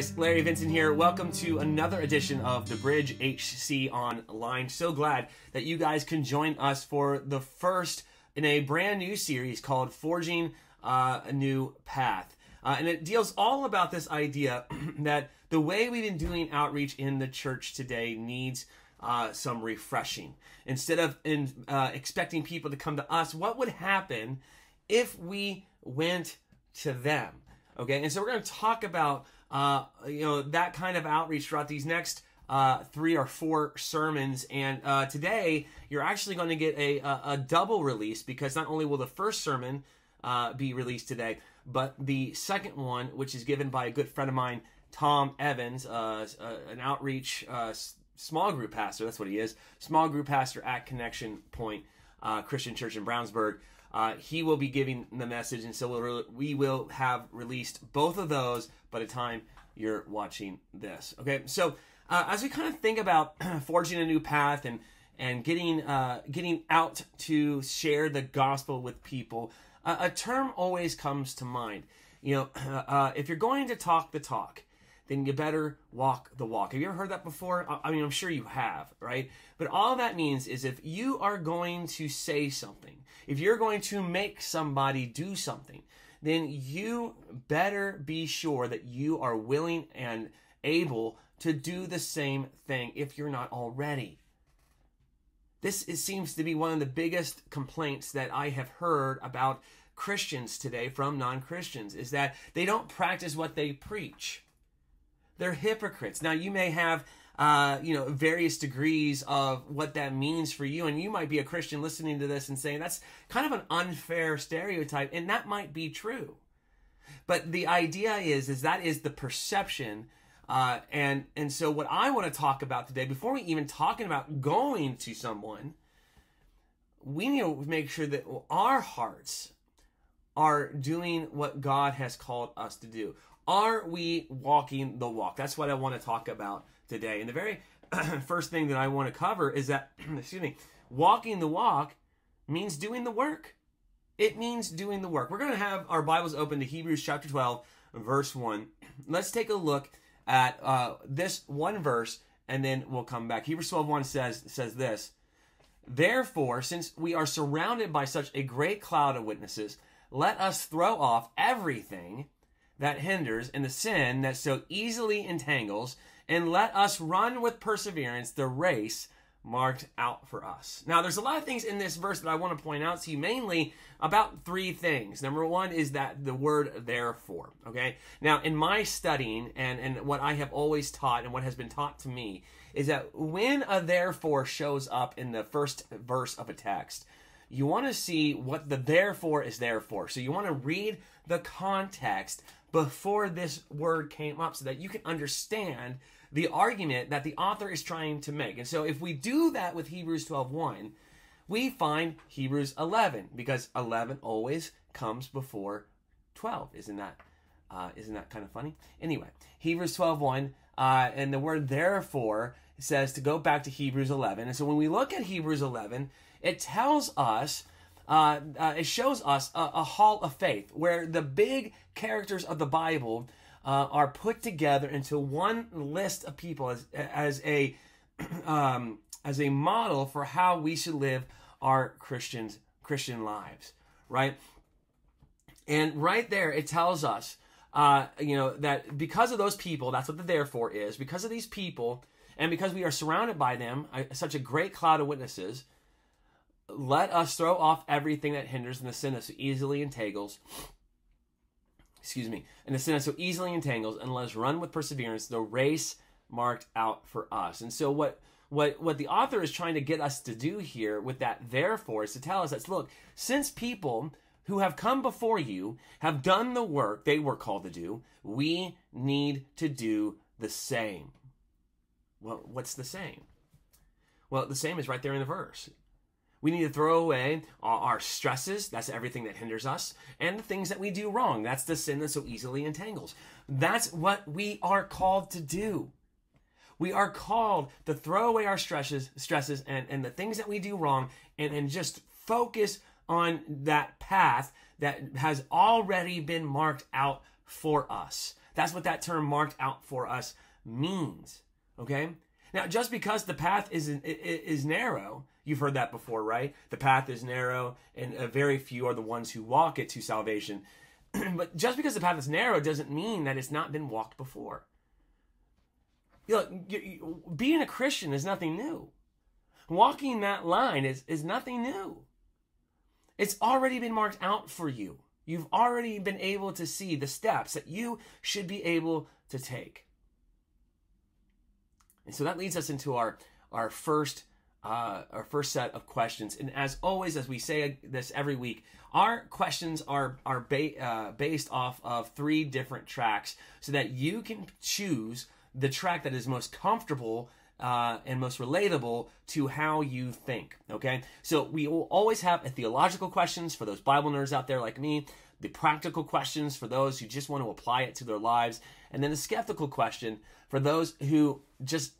guys, Larry Vinson here. Welcome to another edition of the Bridge HC Online. So glad that you guys can join us for the first in a brand new series called Forging uh, a New Path. Uh, and it deals all about this idea that the way we've been doing outreach in the church today needs uh, some refreshing. Instead of in, uh, expecting people to come to us, what would happen if we went to them? Okay, and so we're going to talk about uh, you know that kind of outreach throughout these next uh, three or four sermons. And uh, today you're actually going to get a, a, a, double release because not only will the first sermon uh, be released today, but the second one, which is given by a good friend of mine, Tom Evans, uh, uh, an outreach small group pastor. That's what he is. Small group pastor at Connection Point Christian Church in Brownsburg. Uh, he will be giving the message, and so we'll, we will have released both of those by the time you're watching this. Okay, so uh, as we kind of think about forging a new path and and getting uh, getting out to share the gospel with people, a term always comes to mind. You know, uh, if you're going to talk the talk, then you better walk the walk. Have you ever heard that before? I mean, I'm sure you have, right? But all that means is if you are going to say something, if you're going to make somebody do something, then you better be sure that you are willing and able to do the same thing if you're not already. This is, seems to be one of the biggest complaints that I have heard about Christians today from non Christians is that they don't practice what they preach. They're hypocrites. Now, you may have uh, you know, various degrees of what that means for you. And you might be a Christian listening to this and saying that's kind of an unfair stereotype, and that might be true. But the idea is, is that is the perception. Uh, and and so what I want to talk about today, before we even talking about going to someone, we need to make sure that our hearts are doing what God has called us to do. Are we walking the walk? That's what I want to talk about today. And the very first thing that I want to cover is that, excuse me, walking the walk means doing the work. It means doing the work. We're going to have our Bibles open to Hebrews chapter 12, verse 1. Let's take a look at uh, this one verse and then we'll come back. Hebrews 12, 1 says, says this Therefore, since we are surrounded by such a great cloud of witnesses, let us throw off everything that hinders and the sin that so easily entangles, and let us run with perseverance the race marked out for us. Now, there's a lot of things in this verse that I want to point out to you, mainly about three things. Number one is that the word therefore, okay? Now, in my studying and, and what I have always taught and what has been taught to me is that when a therefore shows up in the first verse of a text, you want to see what the therefore is there for. So you want to read the context before this word came up so that you can understand the argument that the author is trying to make. And so if we do that with Hebrews 12:1, we find Hebrews 11 because 11 always comes before 12. Isn't that uh, isn't that kind of funny? Anyway, Hebrews 12:1 uh, and the word therefore says to go back to Hebrews 11. And so when we look at Hebrews 11, it tells us uh, uh, it shows us a, a, hall of faith where the big characters of the Bible uh, are put together into one list of people as as a um, as a model for how we should live our Christians Christian lives, right? And right there, it tells us, uh, you know, that because of those people, that's what the therefore is. Because of these people, and because we are surrounded by them, such a great cloud of witnesses, let us throw off everything that hinders and the sin that so easily entangles excuse me, and the sin that so easily entangles, and let us run with perseverance the race marked out for us. And so what what what the author is trying to get us to do here with that therefore is to tell us that look, since people who have come before you have done the work they were called to do, we need to do the same. Well, what's the same? Well, the same is right there in the verse. We need to throw away our stresses, that's everything that hinders us, and the things that we do wrong. That's the sin that so easily entangles. That's what we are called to do. We are called to throw away our stresses, stresses and, and the things that we do wrong and, and just focus on that path that has already been marked out for us. That's what that term marked out for us means. Okay? Now, just because the path is, is narrow, you've heard that before, right? The path is narrow, and uh, very few are the ones who walk it to salvation. but just because the path is narrow doesn't mean that it's not been walked before. You know, being a Christian is nothing new. Walking that line is, is nothing new. It's already been marked out for you. You've already been able to see the steps that you should be able to take. And so that leads us into our our first uh, our first set of questions. And as always, as we say this every week, our questions are are ba- uh, based off of three different tracks, so that you can choose the track that is most comfortable uh, and most relatable to how you think. Okay, so we will always have a theological questions for those Bible nerds out there like me, the practical questions for those who just want to apply it to their lives, and then the skeptical question for those who just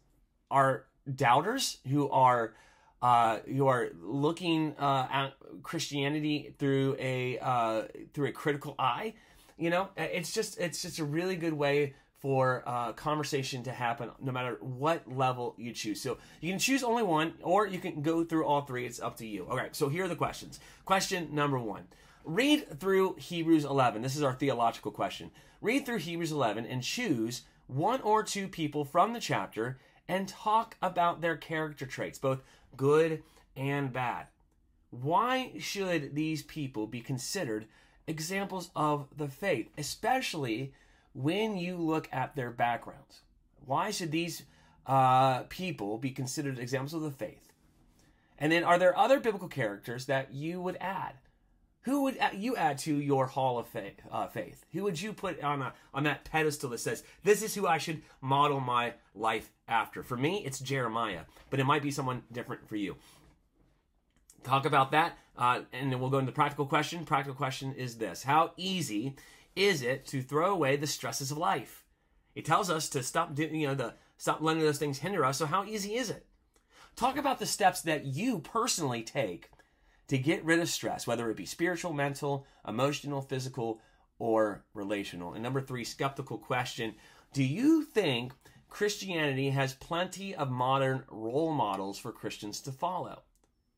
are doubters who are uh, who are looking uh, at Christianity through a uh, through a critical eye. You know, it's just it's just a really good way for uh, conversation to happen, no matter what level you choose. So you can choose only one, or you can go through all three. It's up to you. Okay, so here are the questions. Question number one: Read through Hebrews 11. This is our theological question. Read through Hebrews 11 and choose one or two people from the chapter and talk about their character traits, both good and bad. Why should these people be considered examples of the faith, especially when you look at their backgrounds? Why should these uh, people be considered examples of the faith? And then, are there other biblical characters that you would add? Who would you add to your hall of faith, uh, faith? Who would you put on a, on that pedestal that says this is who I should model my life after? For me, it's Jeremiah, but it might be someone different for you. Talk about that, uh, and then we'll go into the practical question. Practical question is this: How easy is it to throw away the stresses of life? It tells us to stop, doing, you know, the stop letting those things hinder us. So how easy is it? Talk about the steps that you personally take to get rid of stress, whether it be spiritual, mental, emotional, physical, or relational. And number three, skeptical question Do you think Christianity has plenty of modern role models for Christians to follow?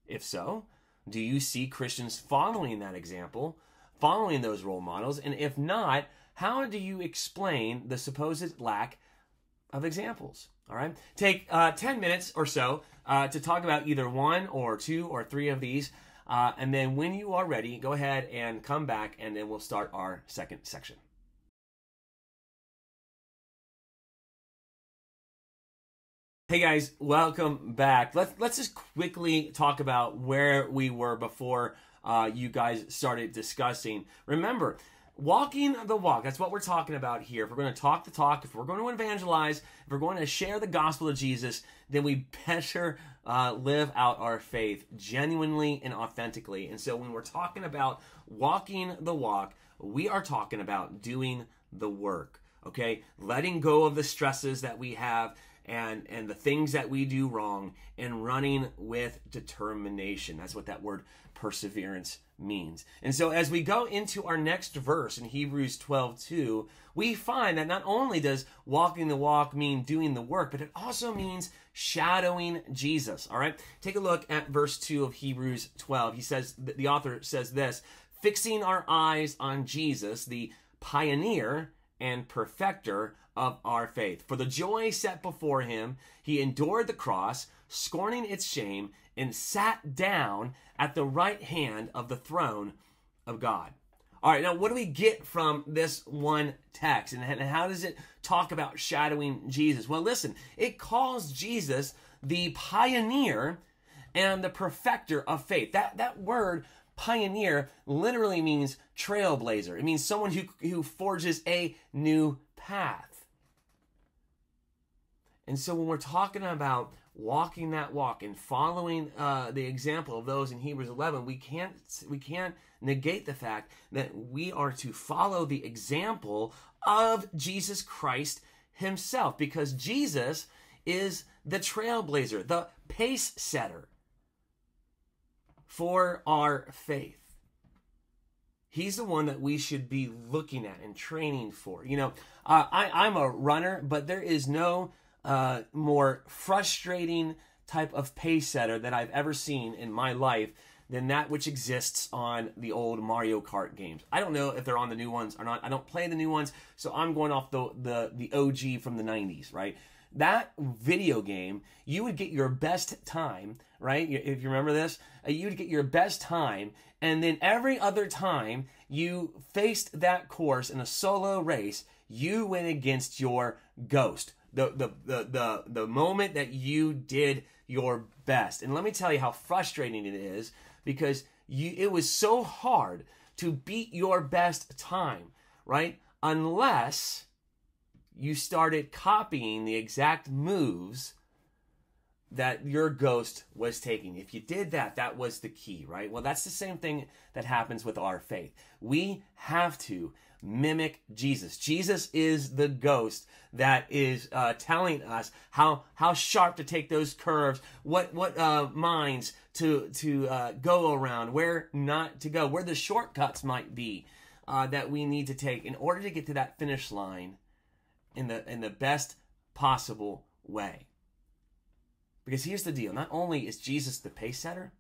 If so, do you see Christians following that example, following those role models? And if not, how do you explain the supposed lack of examples? All right. Take uh, 10 minutes or so uh, to talk about either one or two or three of these. Uh, and then when you are ready, go ahead and come back, and then we'll start our second section. Hey guys, welcome back. Let's let's just quickly talk about where we were before uh, you guys started discussing. Remember, walking the walk. That's what we're talking about here. If we're going to talk the talk, if we're going to evangelize, if we're going to share the gospel of Jesus, then we better uh, live out our faith genuinely and authentically. And so when we're talking about walking the walk, we are talking about doing the work. Okay, letting go of the stresses that we have and and the things that we do wrong and running with determination. That's what that word perseverance means. And so as we go into our next verse in Hebrews 12 2, we find that not only does walking the walk mean doing the work, but it also means shadowing Jesus. All right? Take a look at verse 2 of Hebrews 12. He says, the author says this fixing our eyes on Jesus, the pioneer and perfecter of our faith. For the joy set before him, he endured the cross, scorning its shame, and sat down at the right hand of the throne of God. All right, now what do we get from this one text? And how does it talk about shadowing Jesus? Well, listen, it calls Jesus the pioneer and the perfecter of faith. That, that word, pioneer, literally means trailblazer. It means someone who, who forges a new path. And so when we're talking about walking that walk and following uh, the example of those in Hebrews 11, we can't we can't negate the fact that we are to follow the example of Jesus Christ Himself, because Jesus is the trailblazer, the pace setter for our faith. He's the one that we should be looking at and training for. You know, uh, I, I'm a runner, but there is no uh, more frustrating type of pace setter that I've ever seen in my life than that which exists on the old Mario Kart games. I don't know if they're on the new ones or not. I don't play the new ones, so I'm going off the the, the OG from the 90s, right? That video game, you would get your best time, right? If you remember this, uh, you would get your best time, and then every other time you faced that course in a solo race, you went against your ghost. The, the, the, the, the moment that you did your best. And let me tell you how frustrating it is because you, it was so hard to beat your best time, right? Unless you started copying the exact moves that your ghost was taking. If you did that, that was the key, right? Well, that's the same thing that happens with our faith. We have to mimic Jesus. Jesus is the ghost that is uh, telling us how how sharp to take those curves, what what uh, minds to to uh, go around, where not to go, where the shortcuts might be uh, that we need to take in order to get to that finish line in the in the best possible way. Because here's the deal: not only is Jesus the pace setter,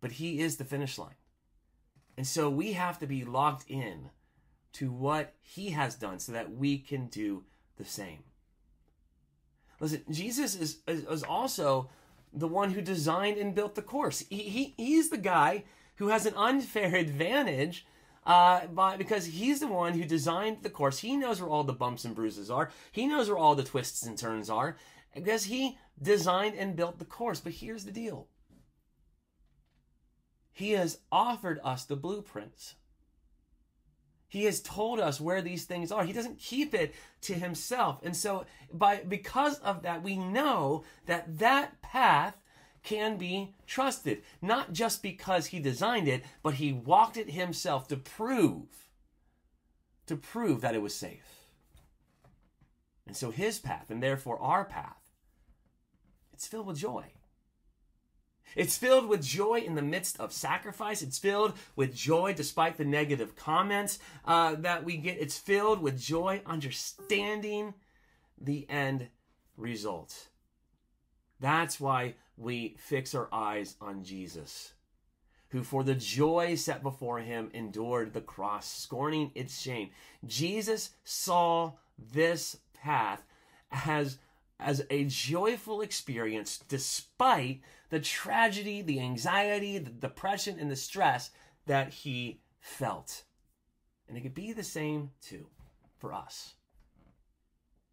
but he is the finish line. And so we have to be locked in to what he has done so that we can do the same. Listen, Jesus is, is, also the one who designed and built the course. He, he, he's the guy who has an unfair advantage uh, by, because he's the one who designed the course. He knows where all the bumps and bruises are. He knows where all the twists and turns are because he designed and built the course. But here's the deal He has offered us the blueprints. He has told us where these things are. He doesn't keep it to himself. And so by because of that we know that that path can be trusted, not just because he designed it, but he walked it himself to prove to prove that it was safe. And so his path and therefore our path it's filled with joy. It's filled with joy in the midst of sacrifice. It's filled with joy despite the negative comments uh, that we get. It's filled with joy understanding the end result. That's why we fix our eyes on Jesus, who for the joy set before him endured the cross, scorning its shame. Jesus saw this path as as a joyful experience despite the tragedy, the anxiety, the depression, and the stress that he felt. And it could be the same too for us.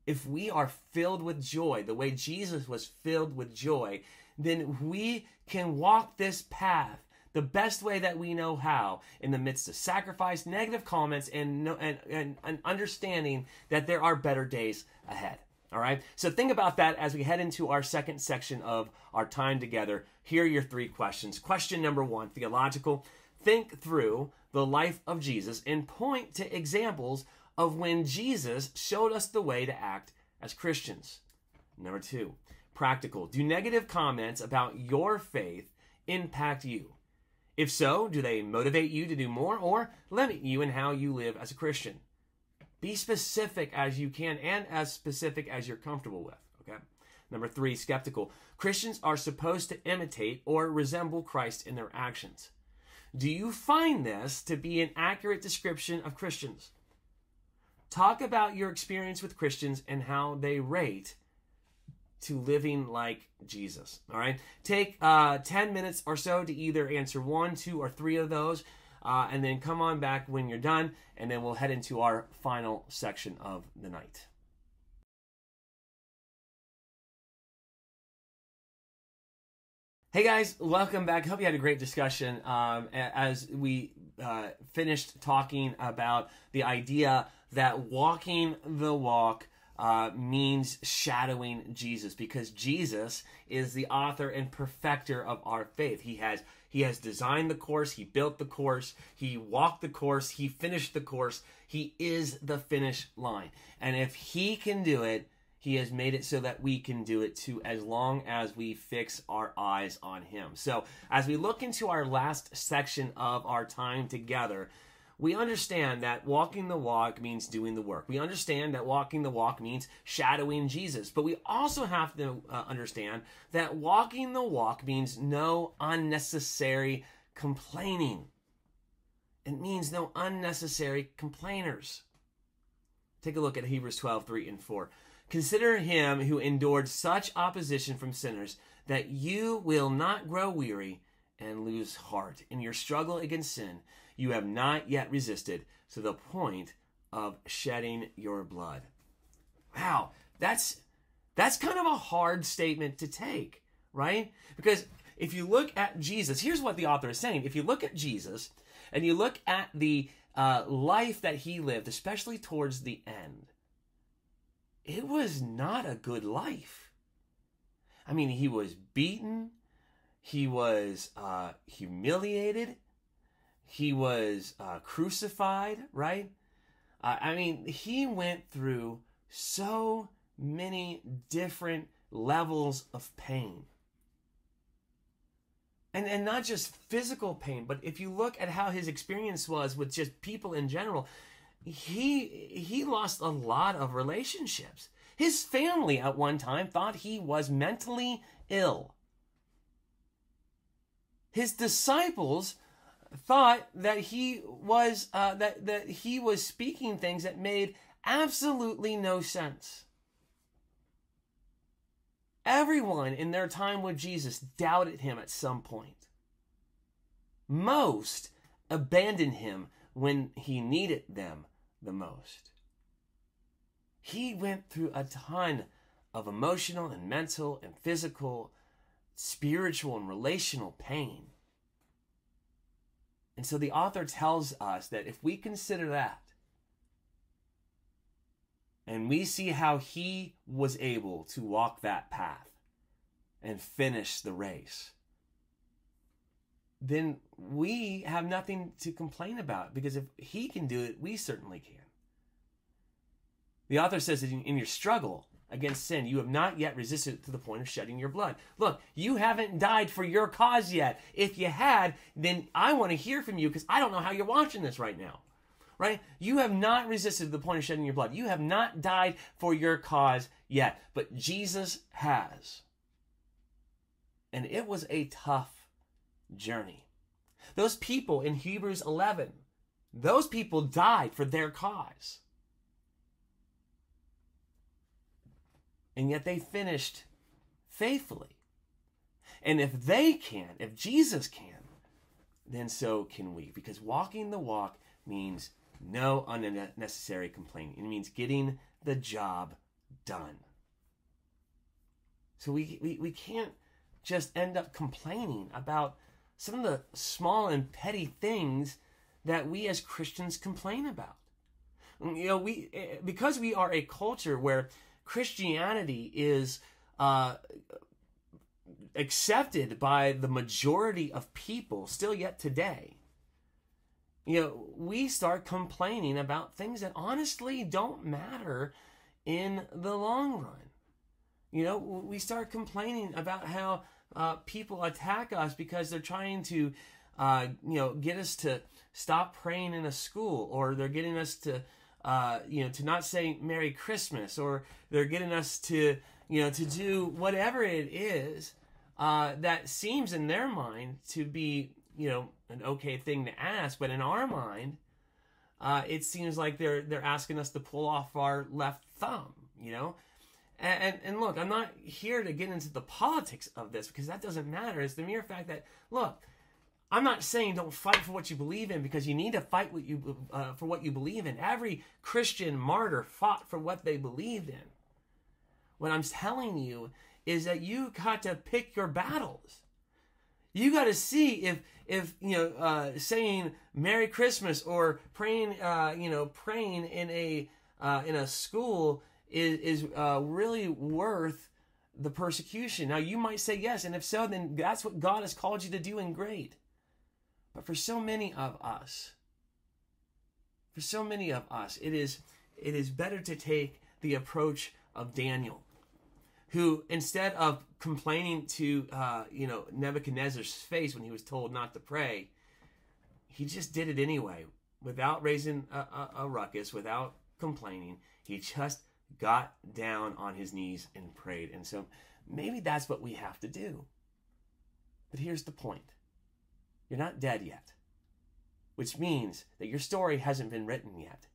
If we are filled with joy, the way Jesus was filled with joy, then we can walk this path the best way that we know how in the midst of sacrifice, negative comments, and, and, and, and understanding that there are better days ahead. All right. So think about that as we head into our second section of our time together. Here are your three questions. Question number one, theological. Think through the life of Jesus and point to examples of when Jesus showed us the way to act as Christians. Number two, practical. Do negative comments about your faith impact you? If so, do they motivate you to do more or limit you in how you live as a Christian? Be specific as you can and as specific as you're comfortable with. Okay. Number three, skeptical. Christians are supposed to imitate or resemble Christ in their actions. Do you find this to be an accurate description of Christians? Talk about your experience with Christians and how they rate to living like Jesus. All right. Take uh, 10 minutes or so to either answer one, two, or three of those uh, and then come on back when you're done, and then we'll head into our final section of the night. Hey guys, welcome back. Hope you had a great discussion um, as we uh, finished talking about the idea that walking the walk uh, means shadowing Jesus because Jesus is the author and perfecter of our faith. He has he has designed the course, he built the course, he walked the course, he finished the course. He is the finish line. And if he can do it, he has made it so that we can do it too, as long as we fix our eyes on him. So, as we look into our last section of our time together, we understand that walking the walk means doing the work. We understand that walking the walk means shadowing Jesus. But we also have to uh, understand that walking the walk means no unnecessary complaining. It means no unnecessary complainers. Take a look at Hebrews 12, 3 and 4. Consider him who endured such opposition from sinners that you will not grow weary and lose heart in your struggle against sin you have not yet resisted to the point of shedding your blood. Wow, that's that's kind of a hard statement to take, right? Because if you look at Jesus, here's what the author is saying. If you look at Jesus and you look at the uh, life that he lived, especially towards the end, it was not a good life. I mean, he was beaten, he was uh, humiliated, he was uh, crucified, right? Uh, I mean, he went through so many different levels of pain. And, and not just physical pain, but if you look at how his experience was with just people in general, he he lost a lot of relationships. His family at one time thought he was mentally ill. His disciples thought that he was uh, that that he was speaking things that made absolutely no sense. Everyone in their time with Jesus doubted him at some point. Most abandoned him when he needed them the most. He went through a ton of emotional and mental and physical, spiritual and relational pain. And so the author tells us that if we consider that, and we see how he was able to walk that path and finish the race, then we have nothing to complain about because if he can do it, we certainly can. The author says that in your struggle, against sin. You have not yet resisted to the point of shedding your blood. Look, you haven't died for your cause yet. If you had, then I want to hear from you because I don't know how you're watching this right now. Right? You have not resisted to the point of shedding your blood. You have not died for your cause yet, but Jesus has. And it was a tough journey. Those people in Hebrews 11, those people died for their cause. And yet they finished faithfully. And if they can, if Jesus can, then so can we. Because walking the walk means no unnecessary complaining. It means getting the job done. So we, we, we can't just end up complaining about some of the small and petty things that we as Christians complain about. You know, we eh, because we are a culture where Christianity is uh, accepted by the majority of people still yet today, you know, we start complaining about things that honestly don't matter in the long run. You know, we start complaining about how uh, people attack us because they're trying to, uh, you know, get us to stop praying in a school, or they're getting us to uh, you know, to not say Merry Christmas, or they're getting us to, you know, to do whatever it is uh, that seems in their mind to be, you know, an okay thing to ask, but in our mind, uh, it seems like they're they're asking us to pull off our left thumb, you know. And, and, and look, I'm not here to get into the politics of this because that doesn't matter. It's the mere fact that look, I'm not saying don't fight for what you believe in because you need to fight what you uh, for what you believe in. Every Christian martyr fought for what they believed in. What I'm telling you is that you got to pick your battles. You got to see if if you know uh, saying Merry Christmas or praying uh, you know praying in a uh, in a school is is uh, really worth the persecution. Now you might say yes, and if so, then that's what God has called you to do, and great. But for so many of us, for so many of us, it is it is better to take the approach of Daniel, who instead of complaining to uh, you know Nebuchadnezzar's face when he was told not to pray, he just did it anyway without raising a, a, a ruckus, without complaining. He just got down on his knees and prayed. And so maybe that's what we have to do. But here's the point you're not dead yet, which means that your story hasn't been written yet,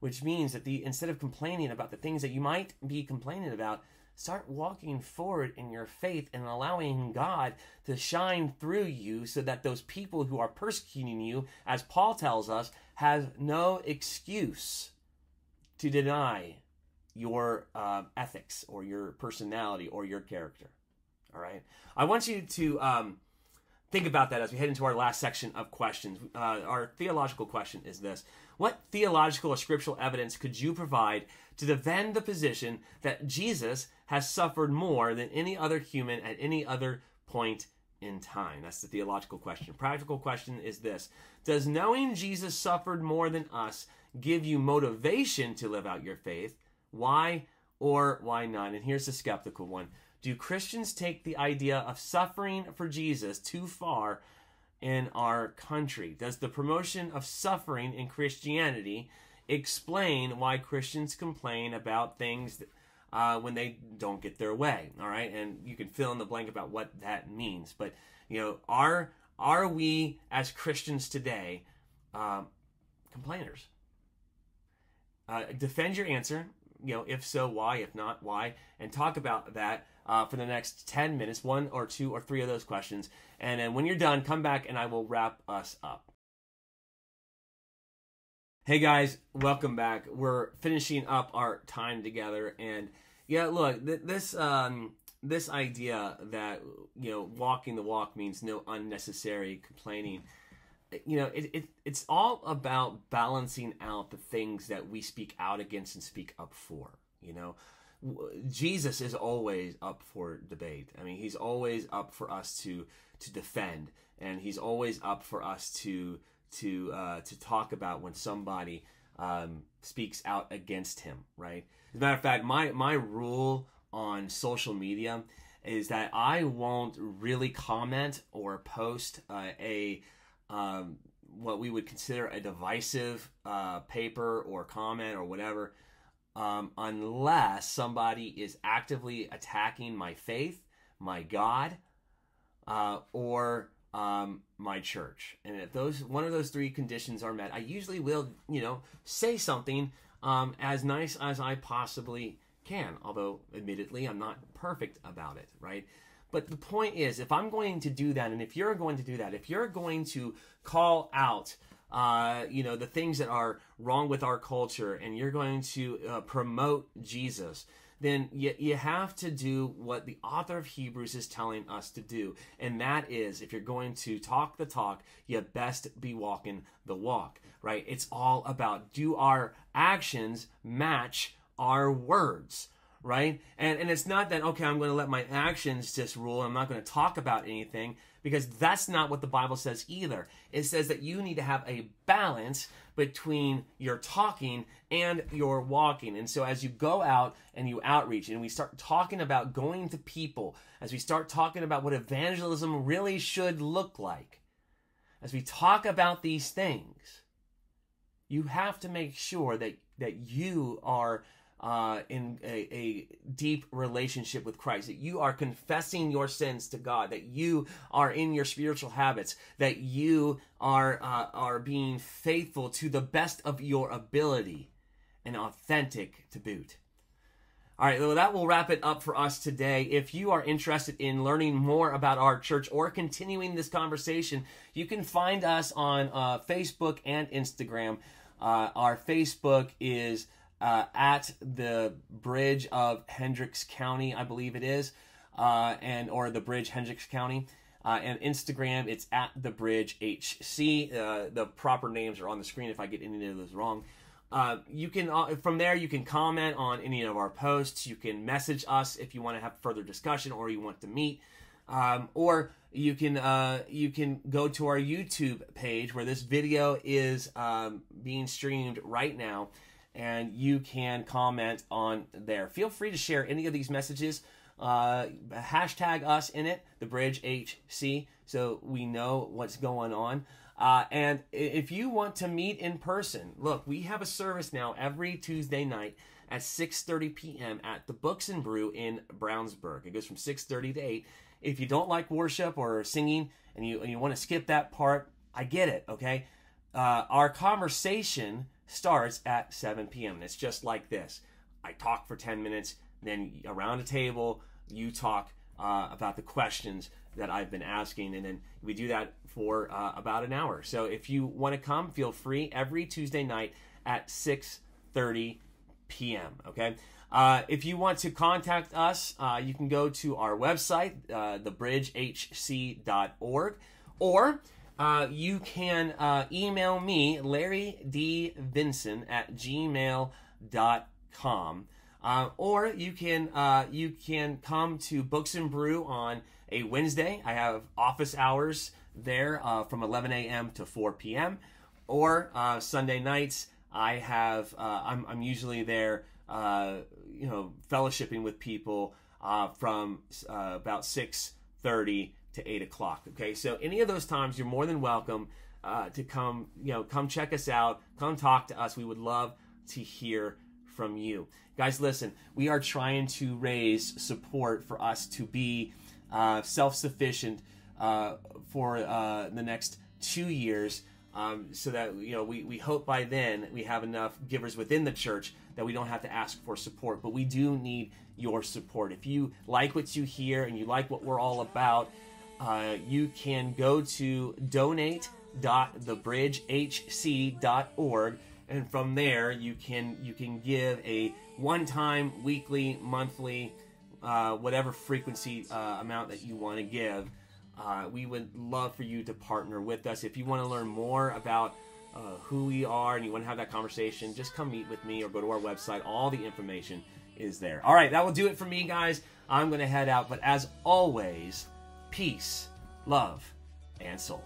which means that the instead of complaining about the things that you might be complaining about, start walking forward in your faith and allowing God to shine through you so that those people who are persecuting you, as Paul tells us, have no excuse to deny your uh, ethics or your personality or your character. All right. I want you to um, think about that as we head into our last section of questions. Uh, our theological question is this What theological or scriptural evidence could you provide to defend the position that Jesus has suffered more than any other human at any other point in time? That's the theological question. Practical question is this Does knowing Jesus suffered more than us give you motivation to live out your faith? Why or why not? And here's the skeptical one Do Christians take the idea of suffering for Jesus too far in our country? Does the promotion of suffering in Christianity explain why Christians complain about things uh, when they don't get their way? All right, and you can fill in the blank about what that means. But you know, are are we as Christians today um, complainers? Uh, defend your answer you know, if so, why? If not, why? And talk about that uh, for the next 10 minutes, one or two or three of those questions. And then when you're done, come back and I will wrap us up. Hey guys, welcome back. We're finishing up our time together, and yeah, look, th- this um, this idea that you know walking the walk means no unnecessary complaining you know, it, it it's all about balancing out the things that we speak out against and speak up for. You know, Jesus is always up for debate. I mean, he's always up for us to to defend, and he's always up for us to to uh, to talk about when somebody um, speaks out against him. Right. As a matter of fact, my my rule on social media is that I won't really comment or post uh, a um, what we would consider a divisive uh, paper or comment or whatever, um, unless somebody is actively attacking my faith, my God, uh, or um, my church. And if those one of those three conditions are met, I usually will, you know, say something um, as nice as I possibly can. Although, admittedly, I'm not perfect about it, right? But the point is, if I'm going to do that, and if you're going to do that, if you're going to call out, uh, you know, the things that are wrong with our culture, and you're going to uh, promote Jesus, then you, you have to do what the author of Hebrews is telling us to do. And that is, if you're going to talk the talk, you best be walking the walk, right? It's all about do our actions match our words? Right? And and it's not that okay, I'm going to let my actions just rule. I'm not going to talk about anything because that's not what the Bible says either. It says that you need to have a balance between your talking and your walking. And so as you go out and you outreach and we start talking about going to people, as we start talking about what evangelism really should look like, as we talk about these things, you have to make sure that that you are uh, in a, a, deep relationship with Christ, that you are confessing your sins to God, that you are in your spiritual habits, that you are uh, are being faithful to the best of your ability and authentic to boot. All right, well, that will wrap it up for us today. If you are interested in learning more about our church or continuing this conversation, you can find us on uh, Facebook and Instagram. Uh, our Facebook is uh, at the bridge of Hendricks County, I believe it is, uh, and or the bridge Hendricks County. Uh, and Instagram, it's at the bridge HC. Uh, the proper names are on the screen if I get any of those wrong. Uh, you can uh, from there you can comment on any of our posts. You can message us if you want to have further discussion or you want to meet, um, or you can uh, you can go to our YouTube page where this video is um, being streamed right now and you can comment on there. Feel free to share any of these messages. Uh, hashtag us in it, the bridge HC, so we know what's going on. Uh, and if you want to meet in person, look, we have a service now every Tuesday night at 6:30 p.m. at the Books and Brew in Brownsburg. It goes from 6:30 to 8. If you don't like worship or singing and you and you want to skip that part, I get it. Okay, uh, our conversation starts at 7 p.m. And it's just like this. I talk for 10 minutes, then around a table, you talk uh, about the questions that I've been asking, and then we do that for uh, about an hour. So if you want to come, feel free every Tuesday night at 6:30 p.m. Okay. Uh, if you want to contact us, uh, you can go to our website, uh, thebridgehc.org, or uh, you can uh, email me, Larry D. Vinson at gmail.com. Uh, or you can uh, you can come to Books and Brew on a Wednesday. I have office hours there uh, from 11 a.m. to 4 p.m. Or uh, Sunday nights, I have uh, I'm, I'm usually there, you know, fellowshipping with people from about 6:30 to 8 o'clock. Okay, so any of those times, you're more than welcome to come. You know, come check us out. Come talk to us. We would love to hear from you. Guys, listen, we are trying to raise support for us to be uh, self sufficient uh, for uh, the next two years. Um, so that you know, we, we hope by then we have enough givers within the church that we don't have to ask for support. But we do need your support. If you like what you hear and you like what we're all about, uh, you can go to donate.thebridgehc.org and from there you can you can give a one-time, weekly, monthly, uh, whatever frequency uh, amount that you want to give. Uh, we would love for you to partner with us. If you want to learn more about uh, who we are and you want to have that conversation, just come meet with me or go to our website. All the information is there. All right, that will do it for me, guys. I'm going to head out, but as always, peace, love, and soul.